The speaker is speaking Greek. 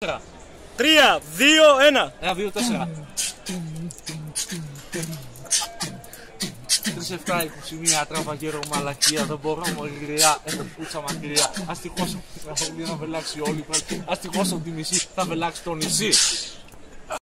3, 2, 1. 1, 2, 4. 3, 7, 21, τράβα γέρο μαλακία, δεν μπορώ να έχω ε, πούτσα μακριά. Αστυχώς θα θέλει να βελάξει όλη η Αστυχώς από τη μισή θα βελάξει το νησί.